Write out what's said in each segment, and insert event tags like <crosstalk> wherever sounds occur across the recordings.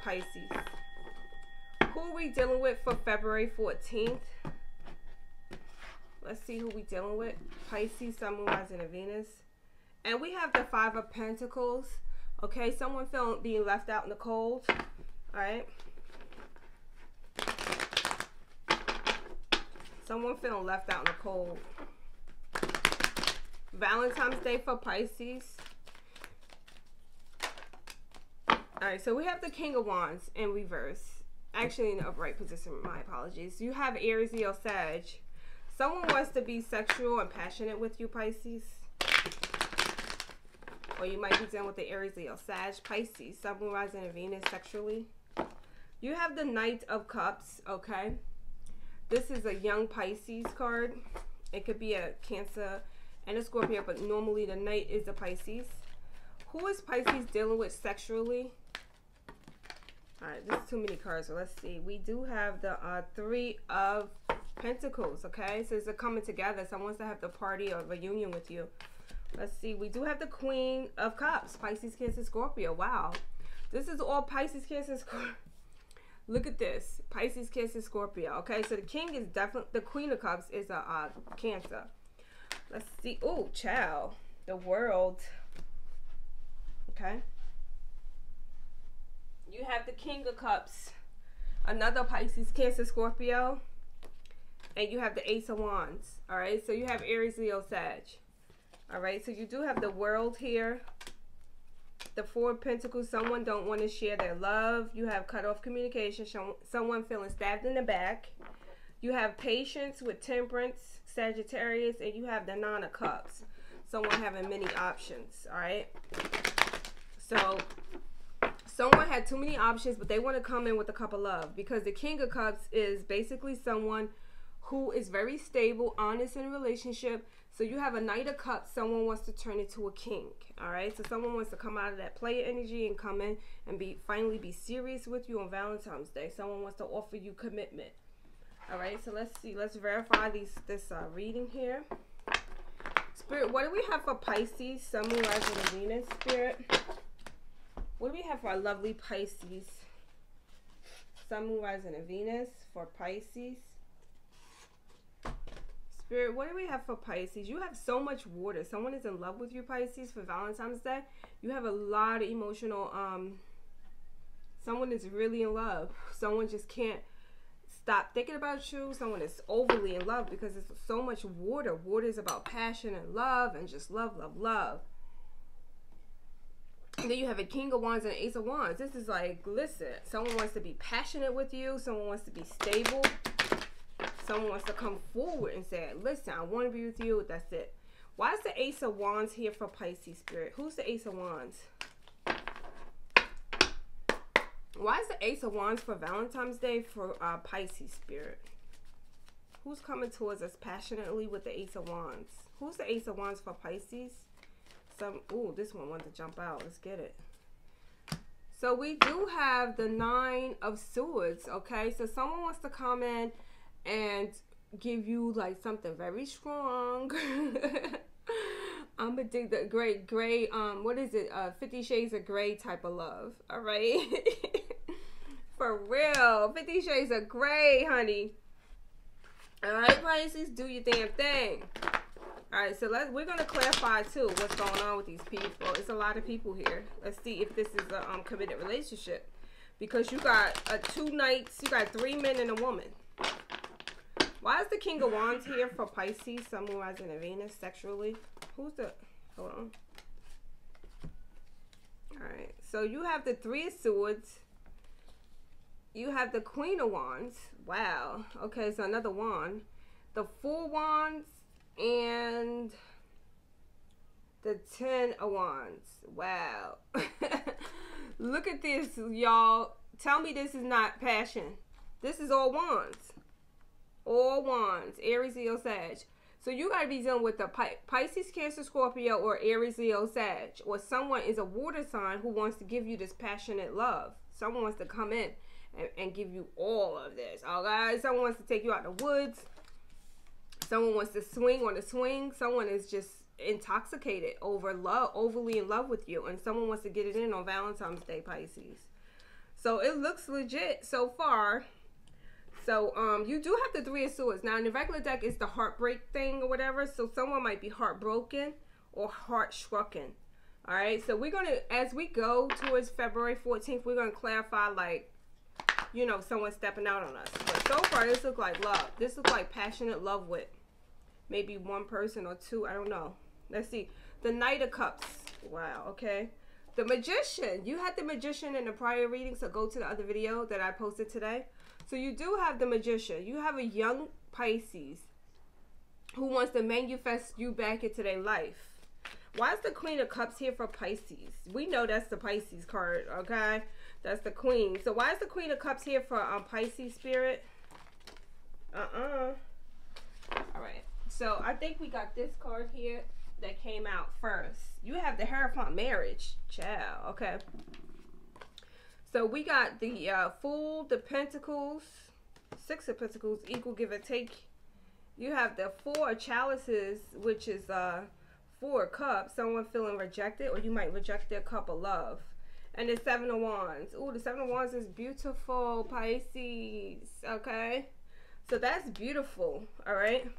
Pisces. Who are we dealing with for February 14th? Let's see who we dealing with. Pisces, Sun, Moon, Rising, and Venus. And we have the Five of Pentacles. Okay, someone feeling being left out in the cold. All right. Someone feeling left out in the cold. Valentine's Day for Pisces. Alright, so we have the King of Wands in reverse. Actually, in the upright position. My apologies. You have Aries, Leo, Sag. Someone wants to be sexual and passionate with you, Pisces. Or you might be dealing with the Aries, Leo, Sag, Pisces, Moon, Rising, and Venus sexually. You have the Knight of Cups, okay? This is a young Pisces card. It could be a Cancer and a Scorpio, but normally the Knight is a Pisces. Who is Pisces dealing with sexually? All right, this is too many cards, so let's see. We do have the uh, Three of Pentacles, okay? So it's a coming together. Someone wants to have the party or reunion with you. Let's see. We do have the Queen of Cups, Pisces, Cancer, Scorpio. Wow. This is all Pisces, Cancer, Scorpio. <laughs> Look at this. Pisces, Cancer, Scorpio. Okay, so the king is definitely, the queen of cups is a uh, cancer. Let's see. Oh, child. The world. Okay. You have the king of cups. Another Pisces, Cancer, Scorpio. And you have the ace of wands. All right, so you have Aries, Leo, Sag. All right, so you do have the world here the Four of Pentacles, someone don't want to share their love. You have cut off communication, someone feeling stabbed in the back. You have patience with temperance, Sagittarius, and you have the Nine of Cups. Someone having many options, all right? So, someone had too many options, but they want to come in with a cup of love because the King of Cups is basically someone who is very stable, honest in a relationship, so you have a Knight of Cups. Someone wants to turn into a king. All right. So someone wants to come out of that player energy and come in and be finally be serious with you on Valentine's Day. Someone wants to offer you commitment. All right. So let's see. Let's verify these this uh, reading here. Spirit, what do we have for Pisces? Sun, Rising, and Venus. Spirit, what do we have for our lovely Pisces? Sun, Moon, Rising, and Venus for Pisces. Spirit, what do we have for Pisces? You have so much water. Someone is in love with you, Pisces, for Valentine's Day. You have a lot of emotional, um, someone is really in love. <laughs> Someone just can't stop thinking about you. Someone is overly in love because it's so much water. Water is about passion and love and just love, love, love. Then you have a King of Wands and an Ace of Wands. This is like, listen, someone wants to be passionate with you. Someone wants to be stable someone wants to come forward and say, listen, I want to be with you. That's it. Why is the Ace of Wands here for Pisces Spirit? Who's the Ace of Wands? Why is the Ace of Wands for Valentine's Day for uh, Pisces Spirit? Who's coming towards us passionately with the Ace of Wands? Who's the Ace of Wands for Pisces? Some, ooh, this one wanted to jump out. Let's get it. So we do have the Nine of Swords, okay? So someone wants to come in and give you like something very strong. <laughs> I'm gonna dig the great gray, um, what is it? Uh, Fifty Shades of Grey type of love. All right. <laughs> For real. Fifty Shades of Grey, honey. All right, Pisces, do your damn thing. All right, so let's we're gonna clarify too what's going on with these people. It's a lot of people here. Let's see if this is a um, committed relationship because you got a two nights, you got three men and a woman. Why is the King of Wands here for Pisces, Sun, Moon, Rising, and Venus sexually? Who's the... Hold on. Alright, so you have the Three of Swords. You have the Queen of Wands. Wow. Okay, so another wand. The Four Wands and the Ten of Wands. Wow. <laughs> Look at this, y'all. Tell me this is not passion. This is all wands all wands, Aries, Leo, Sag. So you got to be dealing with the Pisces, Cancer, Scorpio, or Aries, Leo, Sag. Or someone is a water sign who wants to give you this passionate love. Someone wants to come in and, and give you all of this. All right. Someone wants to take you out the woods. Someone wants to swing on a swing. Someone is just intoxicated over love, overly in love with you. And someone wants to get it in on Valentine's Day, Pisces. So it looks legit so far. So um, you do have the three of swords. Now in the regular deck, it's the heartbreak thing or whatever. So someone might be heartbroken or heart strucken. All right. So we're gonna, as we go towards February 14th, we're gonna clarify like, you know, someone stepping out on us. But so far, this looks like love. This looks like passionate love with maybe one person or two. I don't know. Let's see. The Knight of Cups. Wow. Okay. The Magician. You had the Magician in the prior reading, so go to the other video that I posted today. So you do have the Magician. You have a young Pisces who wants to manifest you back into their life. Why is the Queen of Cups here for Pisces? We know that's the Pisces card, okay? That's the Queen. So why is the Queen of Cups here for um, Pisces spirit? Uh-uh. All right. So I think we got this card here that came out first. You have the Hierophant marriage. Child. Okay. So we got the uh, Fool, the Pentacles, Six of Pentacles, equal give and take. You have the Four Chalices, which is uh, Four Cups, someone feeling rejected, or you might reject their cup of love. And the Seven of Wands. Ooh, the Seven of Wands is beautiful, Pisces. Okay. So that's beautiful. All right.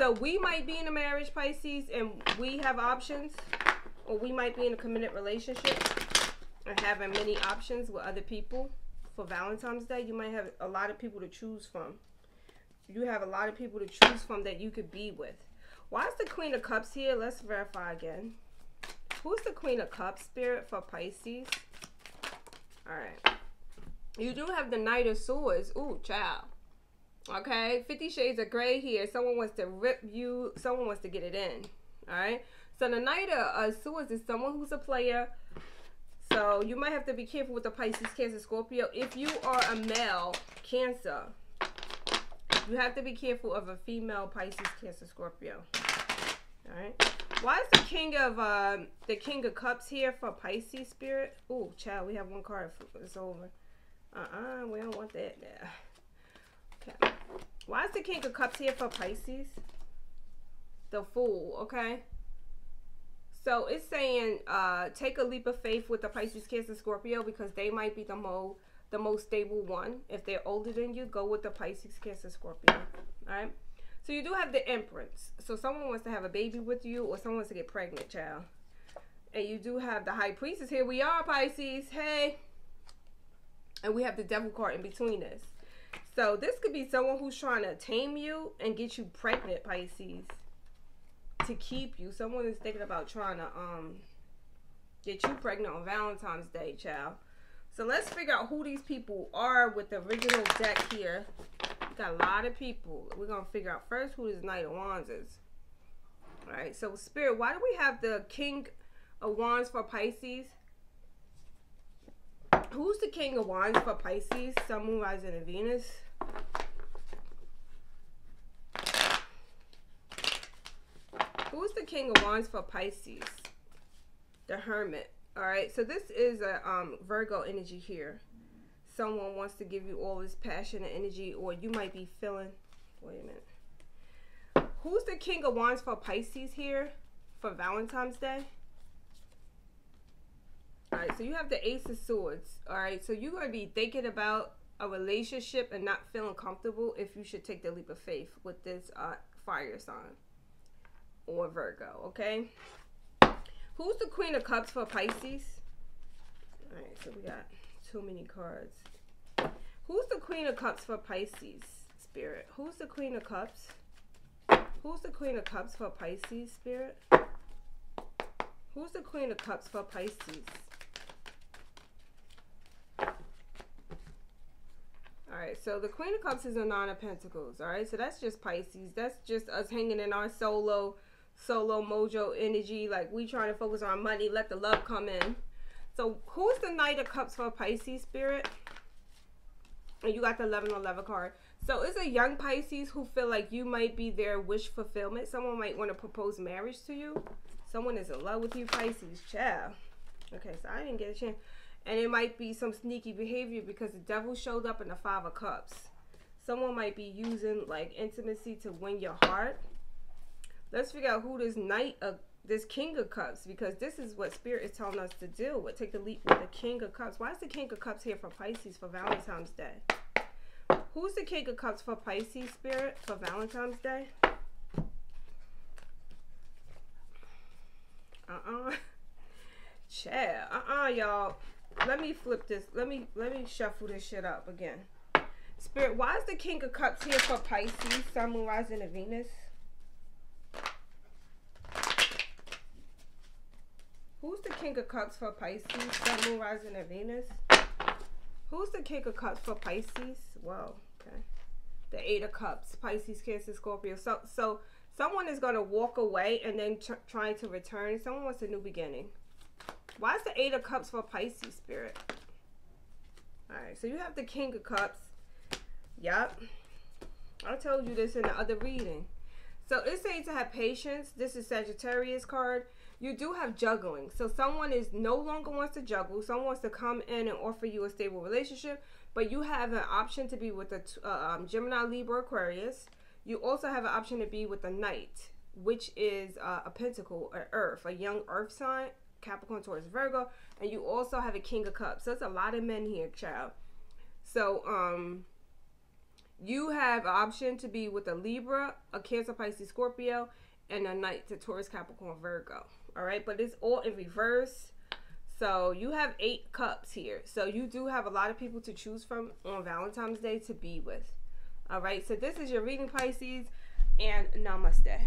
So we might be in a marriage, Pisces, and we have options, or we might be in a committed relationship and having many options with other people for Valentine's Day. You might have a lot of people to choose from. You have a lot of people to choose from that you could be with. Why is the Queen of Cups here? Let's verify again. Who's the Queen of Cups spirit for Pisces? All right. You do have the Knight of Swords. Ooh, child. Okay, Fifty Shades of Grey here. Someone wants to rip you. Someone wants to get it in. All right. So the Knight of uh, Swords is someone who's a player. So you might have to be careful with the Pisces, Cancer, Scorpio. If you are a male Cancer, you have to be careful of a female Pisces, Cancer, Scorpio. All right. Why is the King of uh, the King of Cups here for Pisces spirit? Oh, child, we have one card. It's over. Uh-uh, we don't want that there. Why is the King of Cups here for Pisces? The Fool, okay? So it's saying uh, take a leap of faith with the Pisces, Cancer, Scorpio because they might be the most the most stable one. If they're older than you, go with the Pisces, Cancer, Scorpio. All right. So you do have the Empress. So someone wants to have a baby with you, or someone wants to get pregnant, child. And you do have the High Priestess. Here we are, Pisces. Hey. And we have the Devil card in between us. So this could be someone who's trying to tame you and get you pregnant, Pisces. To keep you. Someone is thinking about trying to um get you pregnant on Valentine's Day, child. So let's figure out who these people are with the original deck here. We got a lot of people. We're going to figure out first who this Knight of Wands is. Alright, so Spirit, why do we have the King of Wands for Pisces? Who's the King of Wands for Pisces? Sun, Moon, Rising, and Venus. Who's the King of Wands for Pisces? The Hermit. All right, so this is a um, Virgo energy here. Someone wants to give you all this passion and energy, or you might be feeling. Wait a minute. Who's the King of Wands for Pisces here for Valentine's Day? Right, so you have the Ace of Swords. All right, so you're going to be thinking about a relationship and not feeling comfortable if you should take the leap of faith with this uh, fire sign or Virgo, okay? Who's the Queen of Cups for Pisces? All right, so we got too many cards. Who's the Queen of Cups for Pisces, Spirit? Who's the Queen of Cups? Who's the Queen of Cups for Pisces, Spirit? Who's the Queen of Cups for Pisces? Alright, so the Queen of Cups is a Nine of Pentacles. Alright, so that's just Pisces. That's just us hanging in our solo solo mojo energy. Like we trying to focus on money, let the love come in. So who's the Knight of Cups for Pisces spirit? And you got the 11 11 card. So it's a young Pisces who feel like you might be their wish fulfillment. Someone might want to propose marriage to you. Someone is in love with you, Pisces. Child. Okay, so I didn't get a chance. And it might be some sneaky behavior because the devil showed up in the Five of Cups. Someone might be using like intimacy to win your heart Let's figure out who this knight of this King of Cups because this is what Spirit is telling us to deal with. Take the leap with the King of Cups. Why is the King of Cups here for Pisces for Valentine's Day? Who's the King of Cups for Pisces Spirit for Valentine's Day? Uh-uh. <laughs> Chair. Uh-uh, y'all. Let me flip this. Let me let me shuffle this shit up again. Spirit, why is the King of Cups here for Pisces, Sun, Moon, Rising, and Venus? Who's the King of Cups for Pisces, Sun, Moon, Rising, and Venus? Who's the King of Cups for Pisces? Whoa, okay. The Eight of Cups, Pisces, Cancer, Scorpio. So, so someone is going to walk away and then tr trying to return. Someone wants a new beginning. Why is the Eight of Cups for Pisces, Spirit? All right, so you have the King of Cups. Yep. I told you this in the other reading. So it's saying to have patience. This is Sagittarius card. You do have juggling. So someone is no longer wants to juggle. Someone wants to come in and offer you a stable relationship. But you have an option to be with a uh, um, Gemini, Libra, Aquarius. You also have an option to be with a Knight, which is uh, a Pentacle, an Earth, a young Earth sign, Capricorn, Taurus, Virgo. And you also have a King of Cups. So it's a lot of men here, child. So, um, you have option to be with a Libra, a Cancer, Pisces, Scorpio, and a Knight to Taurus, Capricorn, Virgo. All right, but it's all in reverse. So you have eight cups here. So you do have a lot of people to choose from on Valentine's Day to be with. All right, so this is your reading, Pisces, and namaste.